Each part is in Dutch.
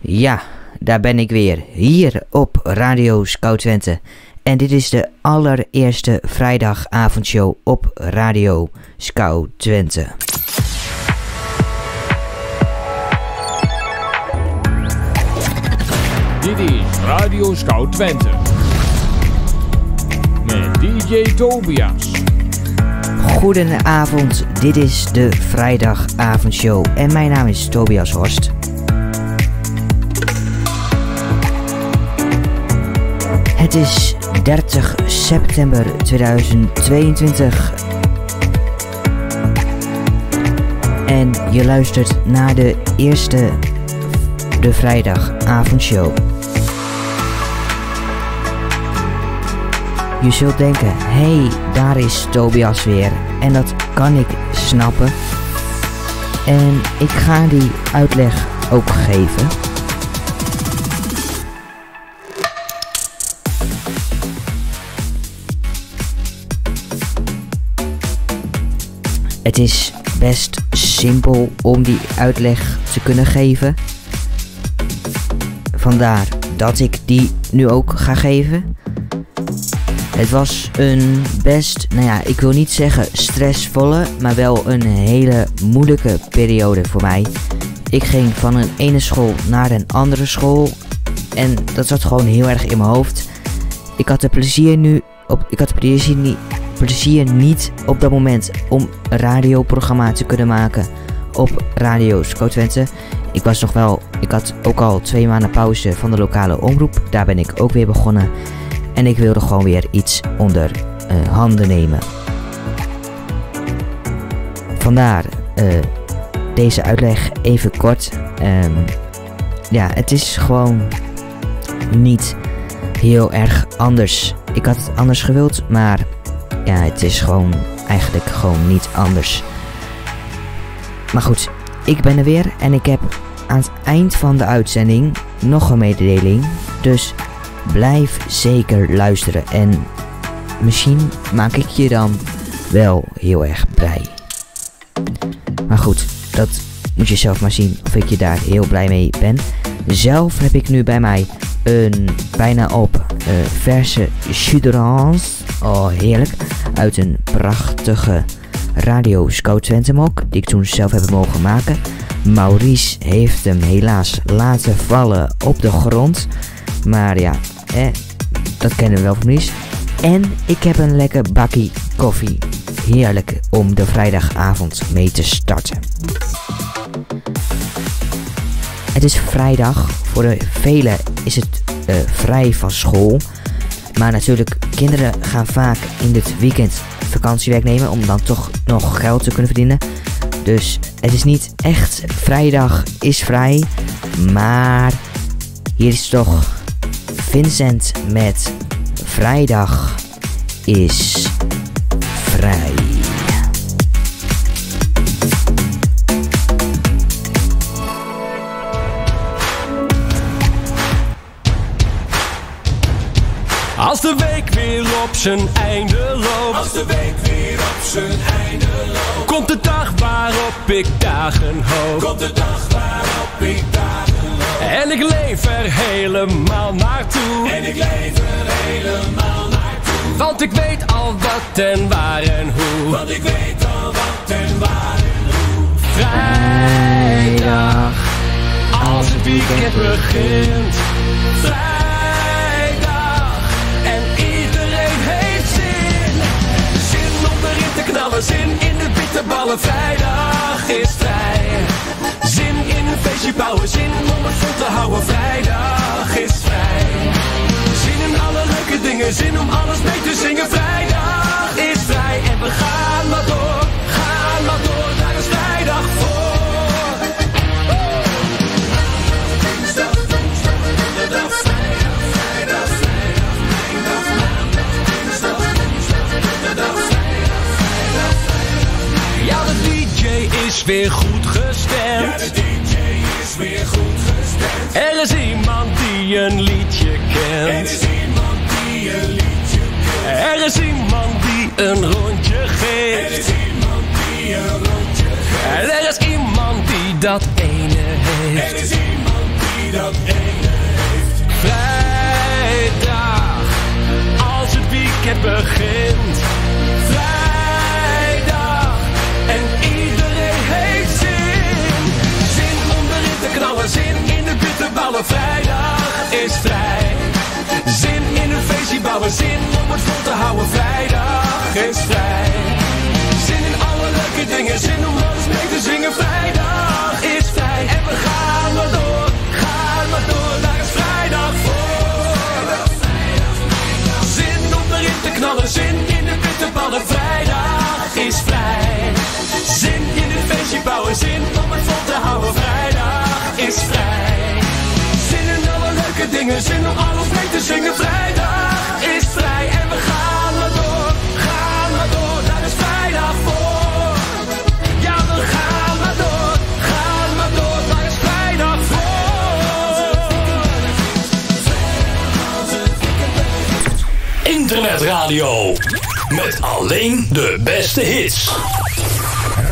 Ja, daar ben ik weer. Hier op Radio Scout Twente. En dit is de allereerste vrijdagavondshow op Radio Scout Twente. Dit is Radio Scout Twente. Met DJ Tobias. Goedenavond, dit is de vrijdagavondshow en mijn naam is Tobias Horst. Het is 30 september 2022 en je luistert naar de eerste de vrijdagavondshow. Je zult denken, hé, hey, daar is Tobias weer. En dat kan ik snappen. En ik ga die uitleg ook geven. Het is best simpel om die uitleg te kunnen geven. Vandaar dat ik die nu ook ga geven. Het was een best, nou ja, ik wil niet zeggen stressvolle, maar wel een hele moeilijke periode voor mij. Ik ging van een ene school naar een andere school en dat zat gewoon heel erg in mijn hoofd. Ik had de plezier nu op, ik had plezier niet, plezier niet op dat moment om een radioprogramma te kunnen maken op Radio Scout Twente. Ik was nog wel, ik had ook al twee maanden pauze van de lokale omroep. Daar ben ik ook weer begonnen. En ik wilde gewoon weer iets onder uh, handen nemen. Vandaar uh, deze uitleg even kort. Um, ja, het is gewoon niet heel erg anders. Ik had het anders gewild, maar ja, het is gewoon eigenlijk gewoon niet anders. Maar goed, ik ben er weer en ik heb aan het eind van de uitzending nog een mededeling. Dus blijf zeker luisteren en misschien maak ik je dan wel heel erg blij. Maar goed, dat moet je zelf maar zien of ik je daar heel blij mee ben. Zelf heb ik nu bij mij een bijna op uh, verse Chuderance. Oh, heerlijk. Uit een prachtige Radio Scout Twente mok, die ik toen zelf heb mogen maken. Maurice heeft hem helaas laten vallen op de grond. Maar ja, eh, dat kennen we wel van Maurice. En ik heb een lekker bakkie koffie. Heerlijk om de vrijdagavond mee te starten. Het is vrijdag. Voor de velen is het uh, vrij van school. Maar natuurlijk, kinderen gaan vaak in dit weekend vakantiewerk nemen om dan toch nog geld te kunnen verdienen. Dus het is niet echt vrijdag is vrij. Maar hier is toch Vincent met vrijdag is vrij. De week weer op zijn einde loopt. Als de week weer op zijn einde loopt. Komt de dag waarop ik dagen hoop. Komt de dag waarop ik dagen loop. En ik leef er helemaal naartoe. En ik leef er helemaal naartoe. Want ik weet al wat en waar en hoe. Want ik weet al wat en waar en hoe. Vrijdag, als het weekend begint. Vrijdag. Zin in de bitterballen, vrijdag is vrij. Zin in een feestje bouwen, zin om het vol te houden, vrijdag is vrij. Zin in alle leuke dingen, zin om alles mee te zingen, vrijdag is vrij. En we gaan maar door, gaan maar door, daar vrijdag voor. is weer goed gestemd. Ja, de DJ is weer goed gestemd. Er is iemand die een liedje kent. Er is iemand die een liedje kent. Er is iemand die een rondje geeft. Er is iemand die een rondje geeft. Er is iemand die dat ene heeft. Er is iemand die dat ene heeft. Vrijdag, als het weekend begint bitterballen, vrijdag is vrij. Zin in een feestje bouwen, zin om het vol te houden, vrijdag is vrij. Zin in alle leuke dingen, zin om alles mee te zingen, vrijdag is vrij. En we gaan maar door, gaan maar door, daar is vrijdag voor. Zin om erin te knallen, zin in de bitterballen, vrijdag is vrij. Zin in een feestje bouwen, zin om het vol te leuke dingen, zin om alles mee zingen, vrijdag is vrij. En we gaan maar door, gaan maar door, daar is vrijdag voor. Ja, we gaan maar door, gaan maar door, daar is vrijdag voor. Internetradio. Met alleen de beste hits.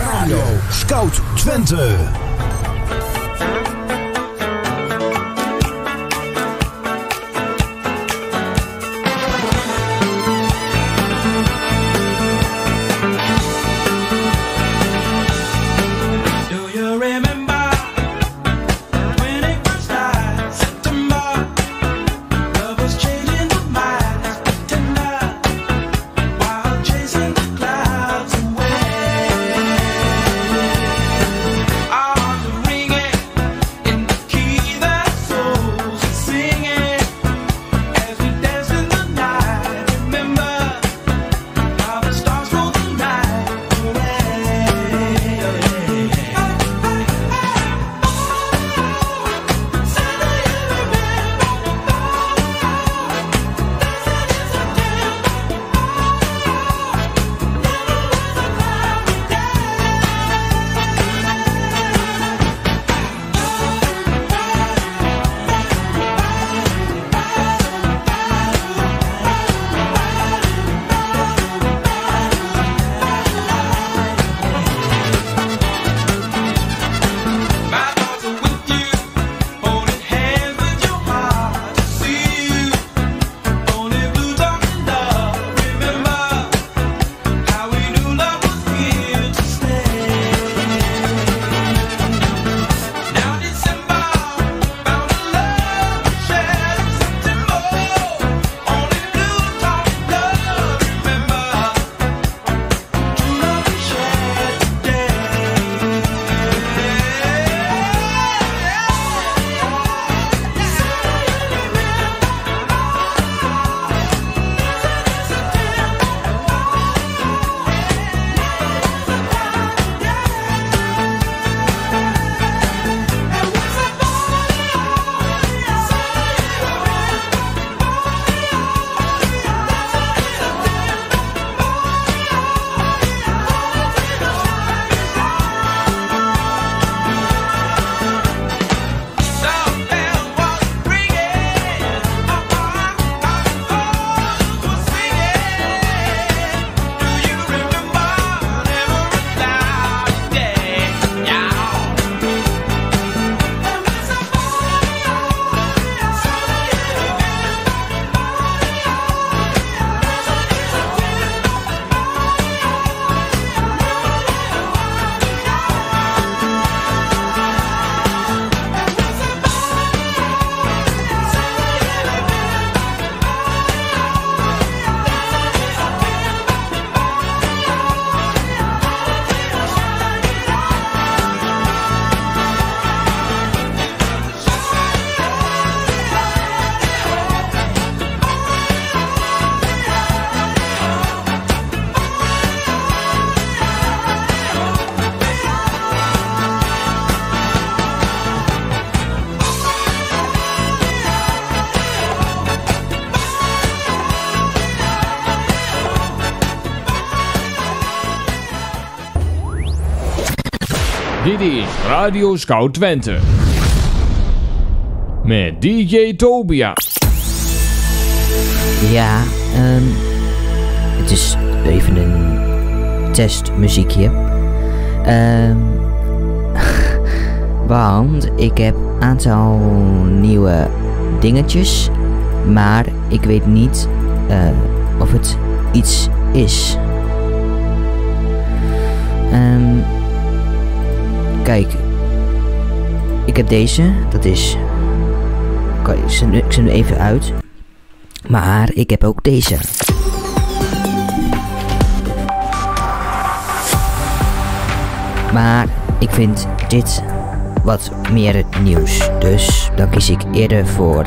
Radio Scout Twente. Radio Scout Twente. Met DJ Tobias. Ja, ehm, het is even een testmuziekje. Ehm, want ik heb een aantal nieuwe dingetjes, maar ik weet niet eh, of het iets is. Ehm, kijk, ik heb deze, dat is ik zet nu even uit. Maar ik heb ook deze. Maar ik vind dit wat meer nieuws. Dus dan kies ik eerder voor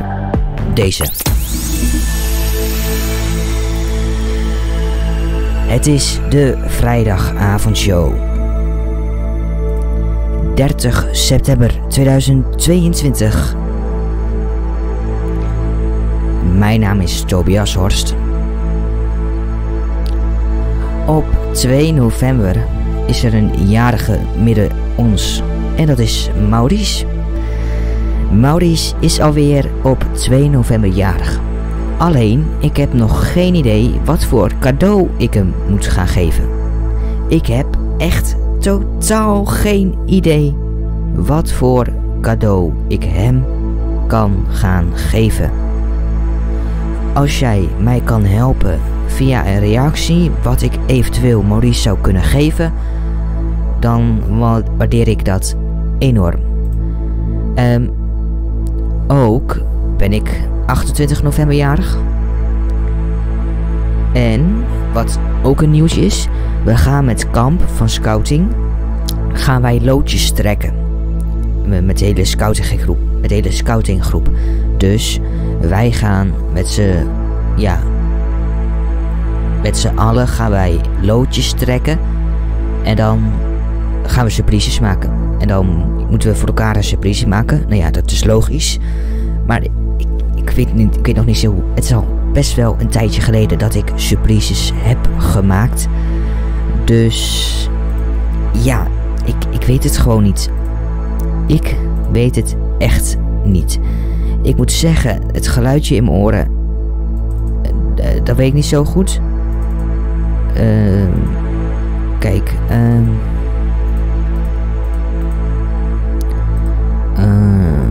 deze. Het is de vrijdagavondshow. 30 september 2022. Mijn naam is Tobias Horst. Op 2 november is er een jarige midden ons. En dat is Maurice. Maurice is alweer op 2 november jarig. Alleen, ik heb nog geen idee wat voor cadeau ik hem moet gaan geven. Ik heb echt totaal geen idee wat voor cadeau ik hem kan gaan geven. Als jij mij kan helpen via een reactie wat ik eventueel Maurice zou kunnen geven, dan wa- waardeer ik dat enorm. Ehm, ook ben ik 28 november jarig. En wat ook een nieuwtje is, we gaan met kamp van scouting gaan wij loodjes trekken. Met de hele scoutinggroep, met hele scoutinggroep. Dus wij gaan met z'n, ja, met z'n allen gaan wij loodjes trekken. En dan gaan we surprises maken. En dan moeten we voor elkaar een surprise maken. Nou ja, dat is logisch. Maar ik, ik, weet, niet, ik weet nog niet zo. Het is al best wel een tijdje geleden dat ik surprises heb gemaakt. Dus ja, ik, ik weet het gewoon niet. Ik weet het echt niet. Ik moet zeggen, het geluidje in mijn oren, eh, eh, dat weet ik niet zo goed. Ehm, kijk, ehm. eh,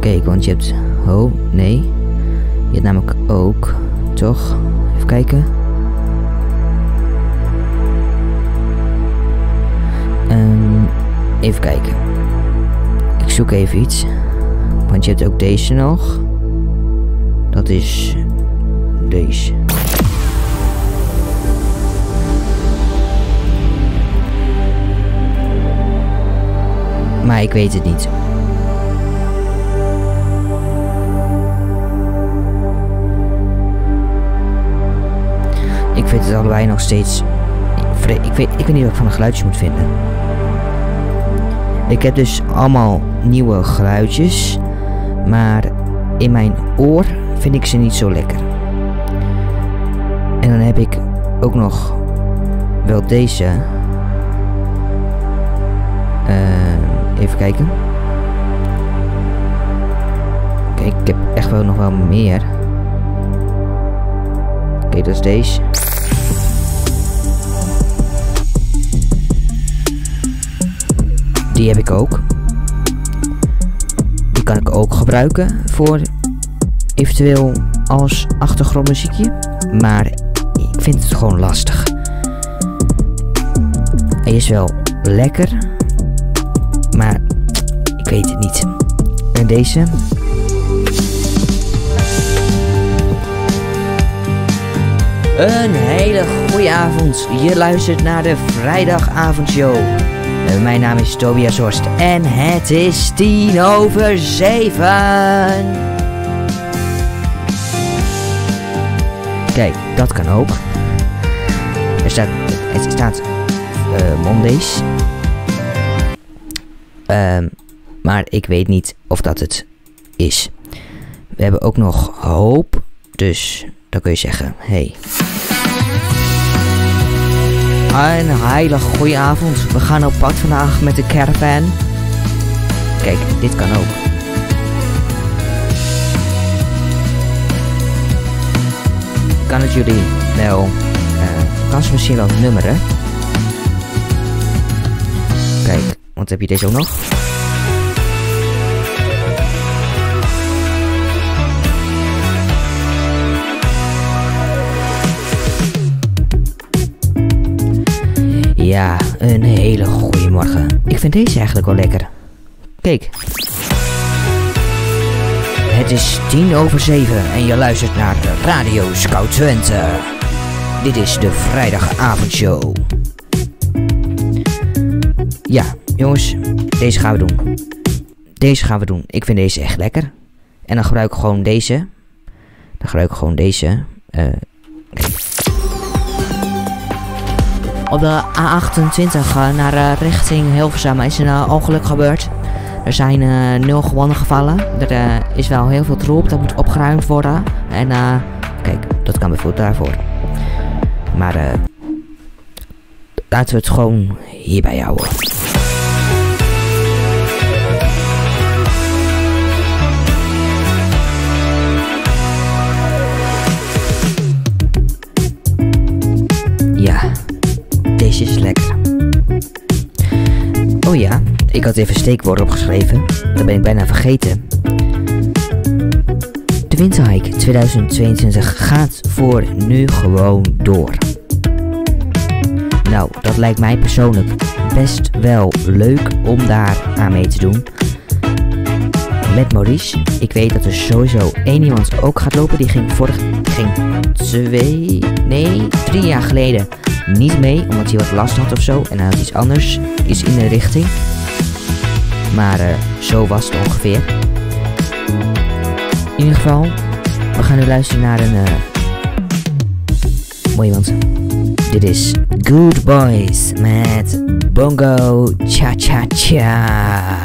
kijk, want je hebt. Oh, nee. Je hebt namelijk ook. Toch? Even kijken. Even kijken. Ik zoek even iets. Want je hebt ook deze nog. Dat is deze. Maar ik weet het niet. Ik vind het allebei nog steeds. Ik weet, ik weet niet wat ik van een geluidje moet vinden. Ik heb dus allemaal nieuwe geluidjes. Maar in mijn oor vind ik ze niet zo lekker. En dan heb ik ook nog wel deze. Eh, even kijken. Kijk, ik heb echt wel nog wel meer. Oké, dat is deze. Die heb ik ook. Die kan ik ook gebruiken voor eventueel als achtergrondmuziekje. Maar ik vind het gewoon lastig. Hij is wel lekker, maar ik weet het niet. En deze. Een hele goede avond. Je luistert naar de vrijdagavondshow. Mijn naam is Tobias Horst en het is tien over zeven. Kijk, dat kan ook. Er staat, het staat eh, Mondays. Ehm, maar ik weet niet of dat het is. We hebben ook nog hoop. Dus dan kun je zeggen, hey. Een hele goede avond. We gaan op pad vandaag met de caravan. Kijk, dit kan ook. Kan het jullie wel... eh, kan ze misschien wel nummeren? Kijk, want heb je deze ook nog? Ja, een hele goede morgen. Ik vind deze eigenlijk wel lekker. Kijk. Het is tien over zeven en je luistert naar Radio Scout Twente. Dit is de vrijdagavondshow. Ja, jongens, deze gaan we doen. Deze gaan we doen. Ik vind deze echt lekker. En dan gebruik ik gewoon deze. Dan gebruik ik gewoon deze. eh. Op de A28 eh, naar eh, richting Hilversum is een eh, ongeluk gebeurd. Er zijn eh, nul gewonnen gevallen. Er is wel heel veel troep, dat moet opgeruimd worden. En kijk, dat kan bijvoorbeeld daarvoor. Maar laten we het gewoon hierbij houden. Oh ja, ik had even steekwoorden opgeschreven. Dat ben ik bijna vergeten. De Winterhike 2022 gaat voor nu gewoon door. Nou, dat lijkt mij persoonlijk best wel leuk om daar aan mee te doen. Met Maurice. Ik weet dat er sowieso één iemand ook gaat lopen. Die ging vorig... ging twee... Nee, drie jaar geleden niet mee. Omdat hij wat last had of zo. En hij had iets anders. Iets in de richting. Maar eh, zo was het ongeveer. In ieder geval, we gaan nu luisteren naar een. eh mooi. Dit is Good Boys met Bongo Cha Cha Cha.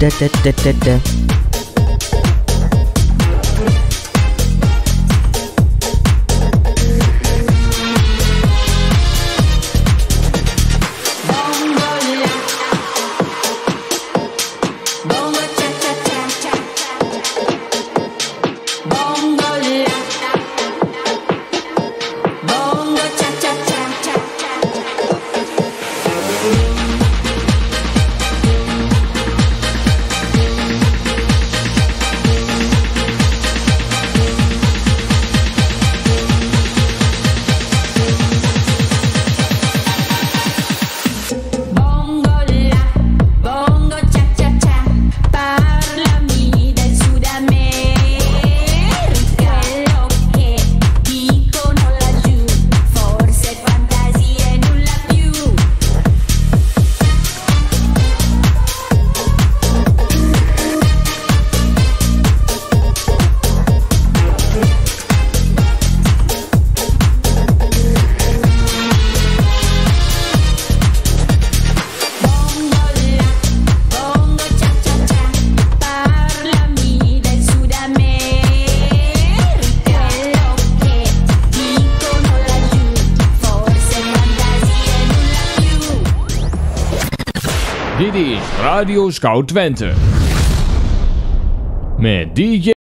Da da da da da. Radio Scout Twente. Met DJ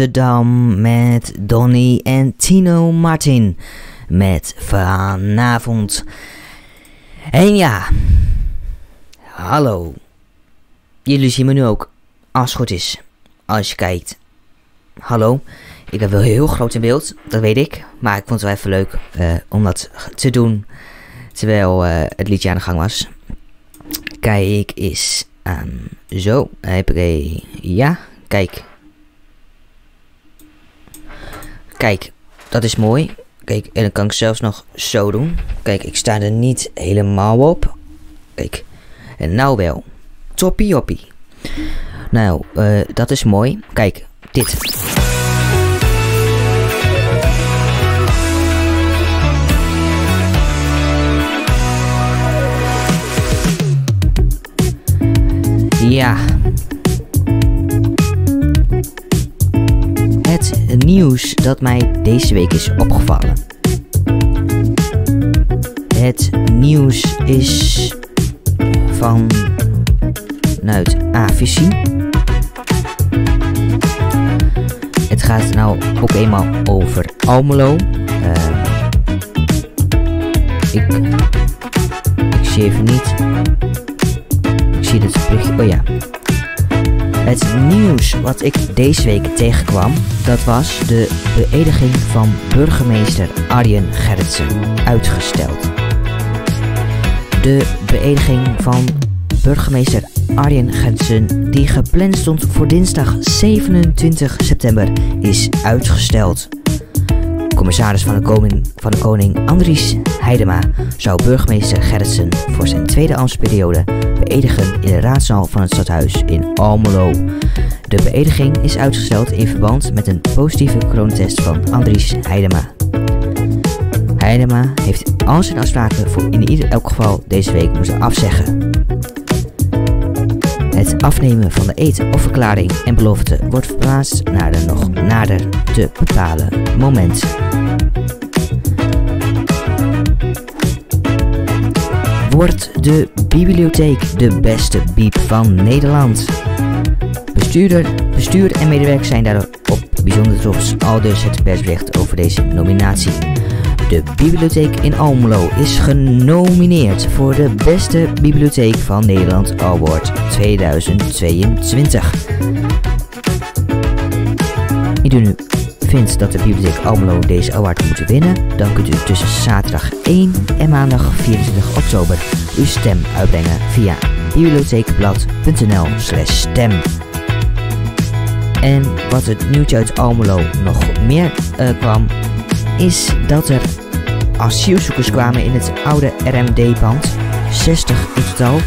Rotterdam met Donny en Tino Martin met vanavond. En ja, hallo. Jullie zien me nu ook, als het goed is, als je kijkt. Hallo, ik ben wel heel groot in beeld, dat weet ik. Maar ik vond het wel even leuk eh, om dat te doen terwijl eh, het liedje aan de gang was. Kijk eens aan. Zo, heb ik Ja, kijk. Kijk, dat is mooi. Kijk, en dan kan ik zelfs nog zo doen. Kijk, ik sta er niet helemaal op. Kijk, en nou wel. Toppie joppie. Nou, eh, dat is mooi. Kijk, dit. Ja. Nieuws dat mij deze week is opgevallen. Het nieuws is vanuit A-visie. Het gaat nou ook eenmaal over Almelo. Ik, ik zie even niet. Ik zie het berichtje. Oh ja. Het nieuws wat ik deze week tegenkwam, dat was de beëdiging van burgemeester Arjen Gerritsen uitgesteld. De beëdiging van burgemeester Arjen Gerritsen, die gepland stond voor dinsdag 27 september, is uitgesteld. Commissaris van de Koning, van de koning Andries Heidema zou burgemeester Gerritsen voor zijn tweede ambtsperiode beëdigen in de raadzaal van het stadhuis in Almelo. De beëdiging is uitgesteld in verband met een positieve coronatest van Andries Heidema. Heidema heeft al zijn afspraken voor in ieder elk geval deze week moeten afzeggen. Het afnemen van de eed of verklaring en belofte wordt verplaatst naar een nog nader te bepalen moment. Wordt de bibliotheek de beste biep van Nederland? Bestuurder, bestuur en medewerkers zijn daarop bijzonder trots, al dus het persbericht over deze nominatie. De bibliotheek in Almelo is genomineerd voor de beste bibliotheek van Nederland Award 2022. Indien u vindt dat de bibliotheek Almelo deze award moet winnen, dan kunt u tussen zaterdag 1 en maandag 24 oktober uw stem uitbrengen via bibliotheekblad.nl stem. En wat het nieuwtje uit Almelo nog meer eh, kwam, is dat er asielzoekers kwamen in het oude RMD-pand, 60 in totaal,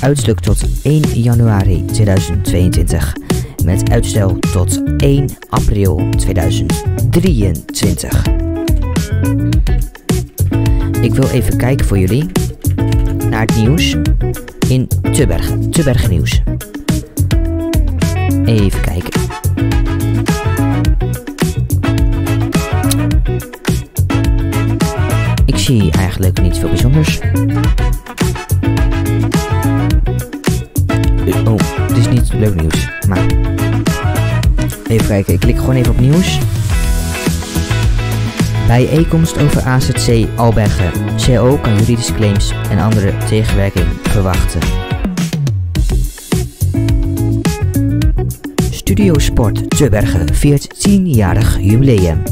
uiterlijk tot 1 januari 2022, met uitstel tot 1 april 2023. Ik wil even kijken voor jullie naar het nieuws in Tubberg, Tubberg nieuws. Even kijken. Ik klik gewoon even op nieuws. Bijeenkomst over AZC Albergen. CO kan juridische claims en andere tegenwerking verwachten. Studio Sport Tubbergen viert 10-jarig jubileum.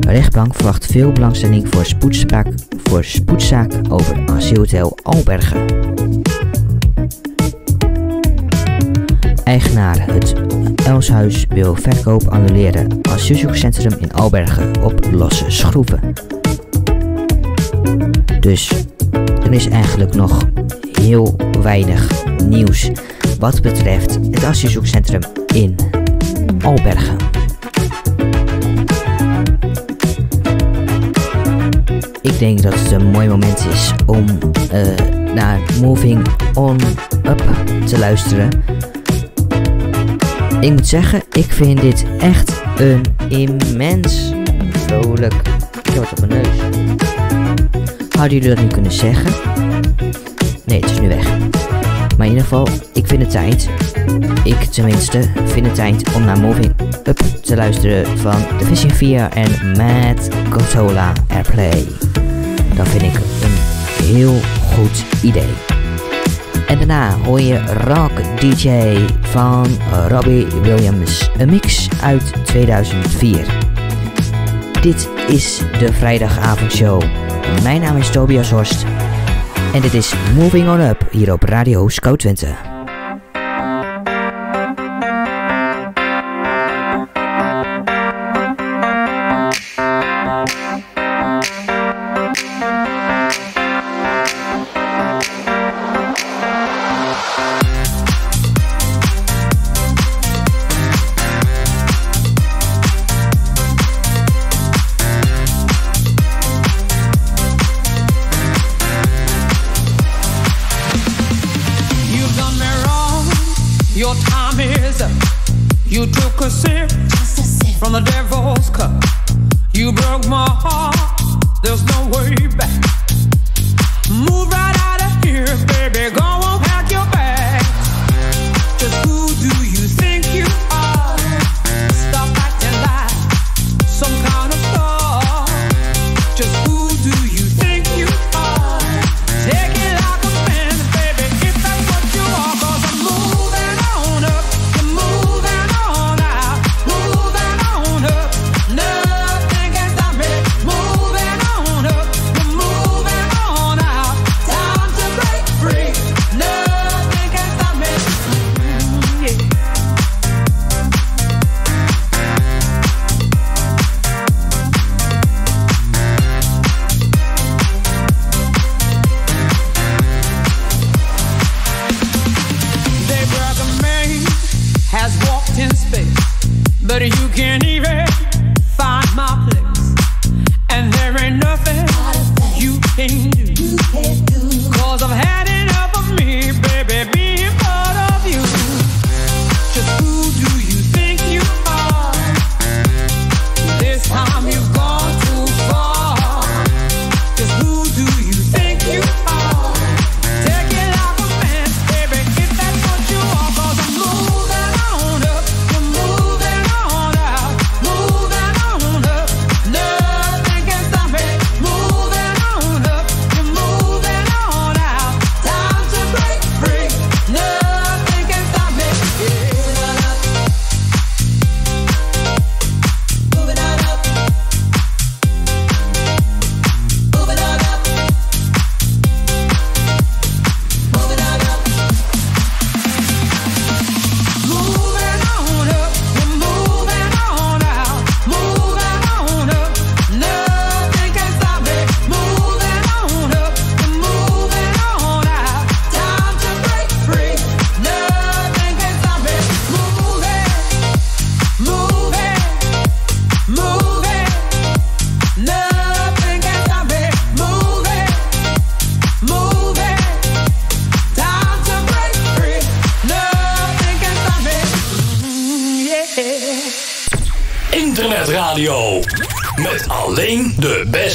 Rechtbank verwacht veel belangstelling voor spoedzaak, voor spoedzaak over asielhotel Albergen. Eigenaar het Elshuis wil verkoop annuleren. Asielzoekerscentrum in Albergen op losse schroeven. Dus er is eigenlijk nog heel weinig nieuws wat betreft het asielzoekcentrum in Albergen. Ik denk dat het een mooi moment is om eh, naar Moving On Up te luisteren. Ik moet zeggen, ik vind dit echt een immens vrolijk. Ik op mijn neus. Hadden jullie dat niet kunnen zeggen? Nee, het is nu weg. Maar in ieder geval, ik vind het tijd. Ik tenminste vind het tijd om naar Moving Up te luisteren van The Vision 4 en Mad Consola Airplay. Dat vind ik een heel goed idee. En daarna hoor je Rock DJ van Robbie Williams. Een mix uit 2004. Dit is de vrijdagavondshow. Mijn naam is Tobias Horst. En dit is Moving On Up hier op Radio Scout Twente. can't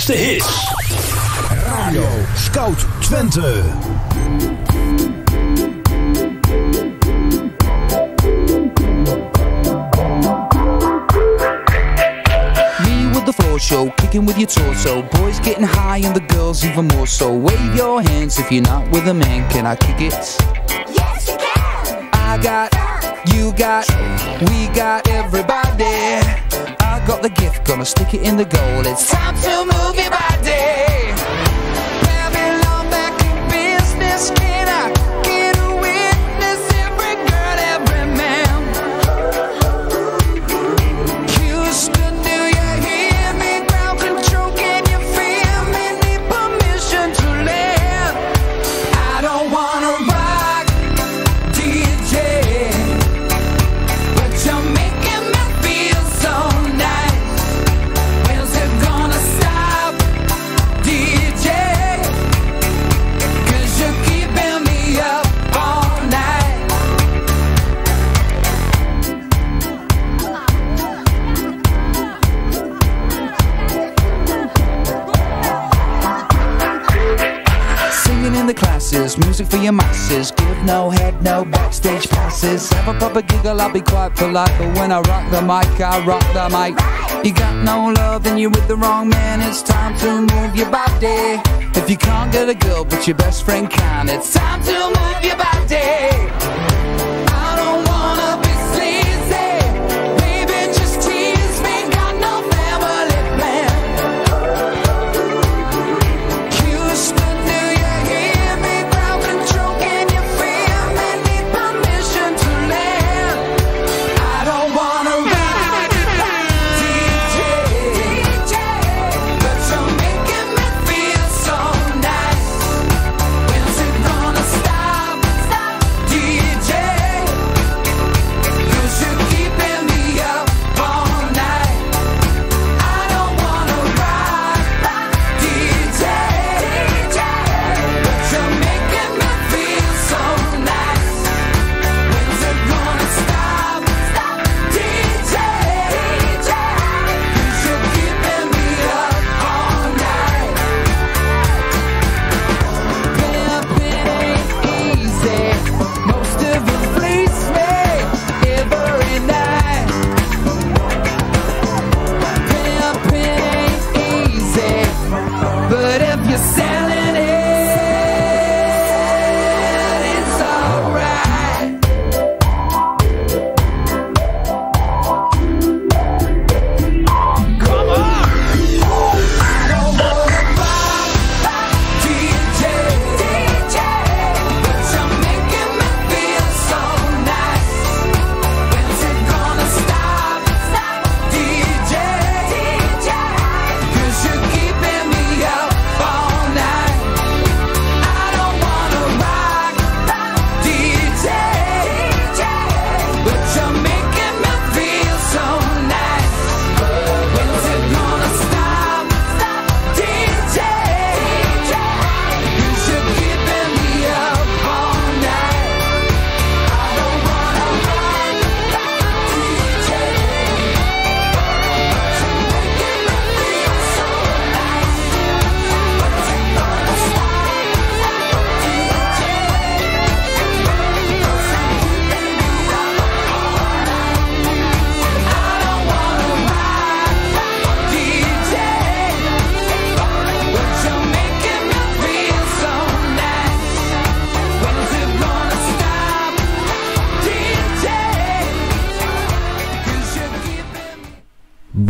de beste hits. Radio Scout Twente. Me with the floor show, kicking with your torso. Boys getting high and the girls even more so. Wave your hands if you're not with a man. Can I kick it? Yes, you can. I got, you got, we got everybody. Got the gift, gonna stick it in the goal. It's time to move your body. Babylon back in business. Can I giggle, I'll be quite polite. But when I rock the mic, I rock the mic. You got no love, then you're with the wrong man. It's time to move your body. If you can't get a girl, but your best friend can, it's time to move your body.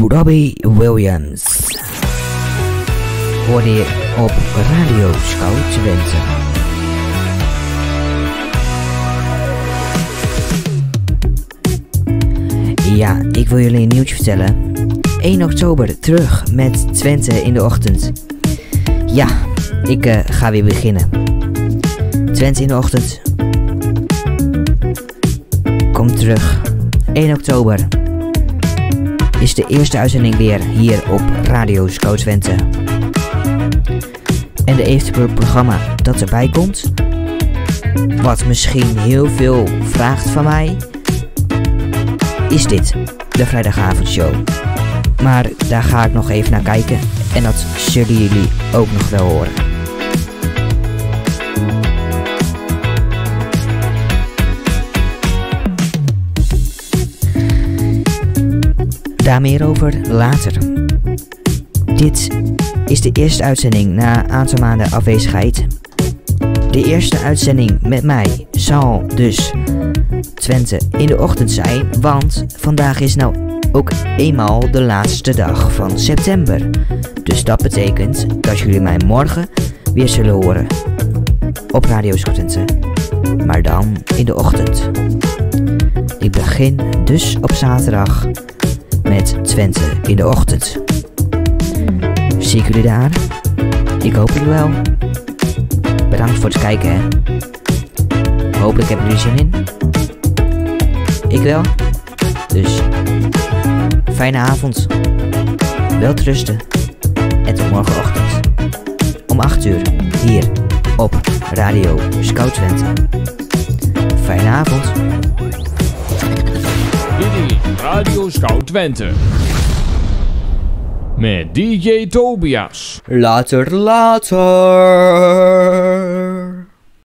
Robbie Williams. Hoorde je op Radio Scout Twente. Ja, ik wil jullie een nieuwtje vertellen. 1 oktober terug met Twente in de ochtend. Ja, ik eh, ga weer beginnen. Twente in de ochtend. Kom terug. 1 oktober is de eerste uitzending weer hier op Radio Scout Twente. En de eventuele programma dat erbij komt, wat misschien heel veel vraagt van mij, is dit, de vrijdagavondshow. Maar daar ga ik nog even naar kijken en dat zullen jullie ook nog wel horen. Daar meer over later. Dit is de eerste uitzending na een aantal maanden afwezigheid. De eerste uitzending met mij zal dus Twente in de ochtend zijn, want vandaag is nou ook eenmaal de laatste dag van september. Dus dat betekent dat jullie mij morgen weer zullen horen op Radio Twente, maar dan in de ochtend. Ik begin dus op zaterdag met Twente in de ochtend. Zie ik jullie daar? Ik hoop jullie wel. Bedankt voor het kijken hè. Hopelijk hebben jullie zin in. Ik wel. Dus fijne avond. Wel rusten. En tot morgenochtend. Om 8 uur hier op Radio Scout Twente. Fijne avond. Dit is Radio Scout Twente. Met DJ Tobias. Later, later.